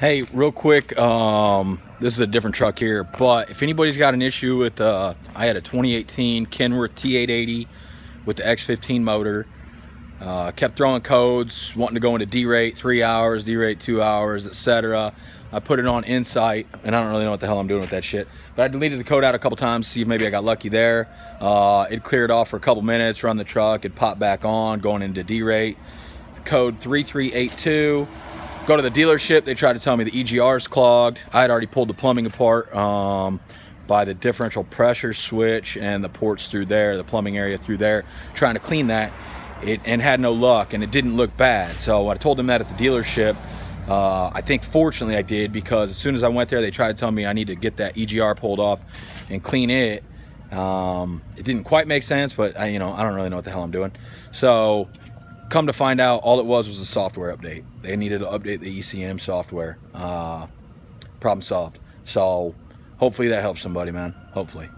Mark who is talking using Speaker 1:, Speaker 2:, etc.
Speaker 1: Hey, real quick, um, this is a different truck here, but if anybody's got an issue with, uh, I had a 2018 Kenworth T880 with the X15 motor. Uh, kept throwing codes, wanting to go into derate three hours, derate two hours, etc. I put it on INSITE, and I don't really know what the hell I'm doing with that shit. But I deleted the code out a couple times to see if maybe I got lucky there. Uh, it cleared off for a couple minutes, run the truck, it popped back on, going into derate. Code 3382 go to the dealership. They tried to tell me the egr is clogged. I had already pulled the plumbing apart um, by the differential pressure switch and the ports through there the plumbing area through there trying to clean that. It and had no luck and it didn't look bad. So i told them that at the dealership. Uh, i think fortunately i did because as soon as i went there they tried to tell me i need to get that egr pulled off and clean it. Um, it didn't quite make sense but I, you know i don't really know what the hell i'm doing. So come to find out, all it was was a software update. They needed to update the ECM software. Uh, problem solved. So hopefully that helps somebody, man. Hopefully.